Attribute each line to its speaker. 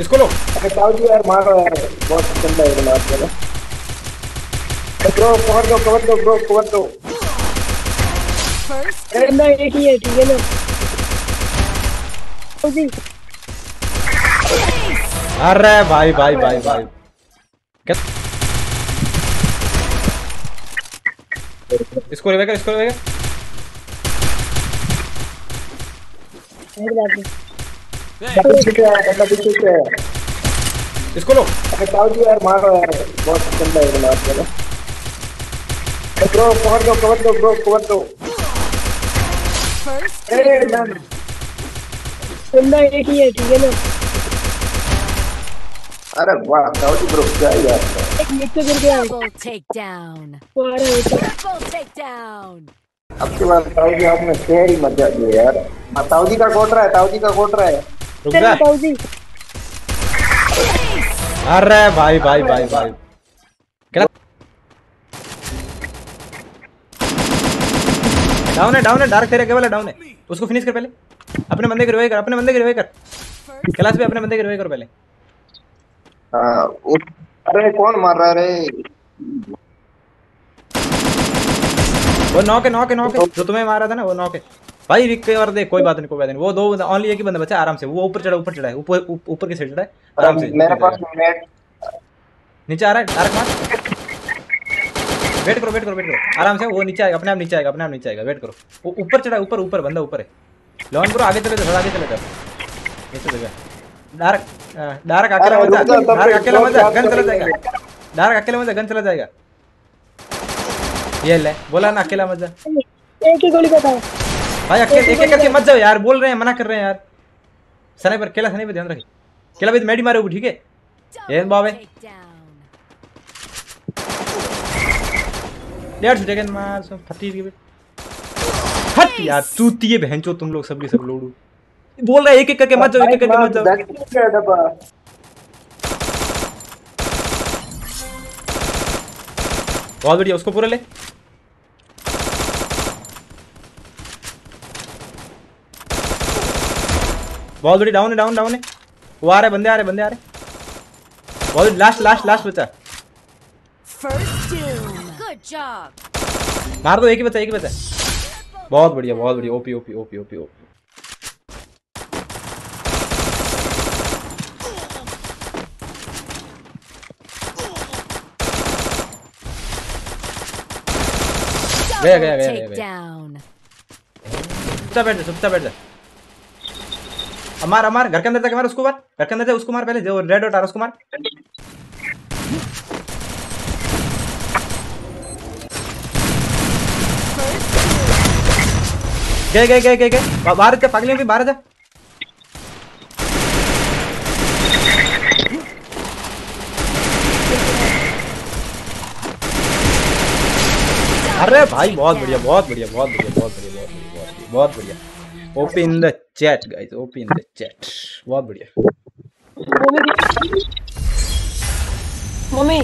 Speaker 1: इसको लो
Speaker 2: जी यार मारो यार बहुत गंदा है बात करो ब्रो कवर दो कवर दो ब्रो कवर दो
Speaker 3: First
Speaker 4: बंदा एक ही है ठीक है ना जी
Speaker 1: अरे भाई भाई भाई भाई इसको रिवाइव कर इसको रिवाइव कर इसको लो
Speaker 2: अरे ताऊ जी यार मारो यार बहुत गंदा है बात करो ब्रो कवर दो कवर दो ब्रो कवर दो अरे मैम
Speaker 4: बंदा एक ही है ठीक है ना
Speaker 2: अरे वाह ताऊ जी ब्रो क्या यार
Speaker 4: एक नीचे गिर गया
Speaker 3: double takedown.
Speaker 4: वो आ रहा है ऊपर।
Speaker 3: Triple takedown.
Speaker 2: अब की बार ताऊ जी आपने शेर ही मज़ा दिया यार हाँ, ताऊ जी का कोट रहा है ताऊ जी का कोट रहा है
Speaker 4: चलो
Speaker 1: अरे भाई भाई भाई भाई। डाउन है डाउन है डार्क तेरे केवल डाउन है। उसको फिनिश कर पहले। अपने बंदे के रिवाइव कर अपने बंदे के रिवाइव कर। क्लास पे अपने बंदे के रिवाइव कर पहले।
Speaker 2: अरे कौन मार रहा है रे?
Speaker 1: वो नॉक है नॉक है नॉक है। जो तुम्हें मारा था ना वो नॉक है। भाई रिक और दे कोई बात नहीं कोई बात नहीं। वो दो ओनली एक ही बंदा बचा आराम से। वो ऊपर चढ़ा ऊपर चढ़ा है। ऊपर ऊपर की साइड चढ़ा है। आराम से।
Speaker 2: मेरे पास
Speaker 1: जाएगा।
Speaker 2: नेट
Speaker 1: नीचे आ रहा है डार्क मार वेट करो वेट करो वेट करो। आराम से वो नीचे आएगा अपने आप नीचे आएगा अपने आप नीचे आएगा। वेट करो। वो ऊपर चढ़ा ऊपर ऊपर बंदा ऊपर है। लॉन करो आगे चले जाओ आगे चले जाओ। नीचे जगह डार्क डार्क अकेला मत डार्क अकेला मत जा गन चला जाएगा। डार्क अकेला मत जा गन चला जाएगा। ये ले बोला ना अकेला मत जा।
Speaker 4: एक ही गोली का था
Speaker 1: भाई अकेले एक एक करके मत जाओ यार बोल रहे हैं मना कर रहे हैं यार। सने पर केला सने पे ध्यान रखिए। केला भी मेडी मारे ठीक है? ये बाबे. डेढ़ सौ सेकंड मार सो फटी के हट यार चूती है बहनचो तुम लोग सब के सब लोड़ू। बोल रहा है एक एक करके मत जाओ एक एक करके मत जाओ। बहुत बढ़िया उसको पूरा ले। बहुत बढ़िया डाउन है डाउन डाउन है। वो आ रहे बंदे आ रहे बंदे आ रहे। बहुत लास्ट लास्ट लास्ट बचा. मार दो एक ही बचा एक ही बचा। बहुत बढ़िया बहुत बढ़िया। OP OP OP OP OP. गया गया गया गया, गया. चुपचाप बैठ जा चुपचाप बैठ जा। अमार अमार घर के अंदर जाके मार उसको मार। घर के अंदर जा, उसको मार पहले, जो रेड रहा उसको मार। गए गए गए गए गए। बाहर जा पागली भी बाहर जा। अरे भाई बहुत बढ़िया बहुत बढ़िया बहुत बढ़िया बहुत बढ़िया बहुत बढ़िया बहुत बढ़िया। Open the chat guys open the chat बहुत बढ़िया।
Speaker 4: मम्मी।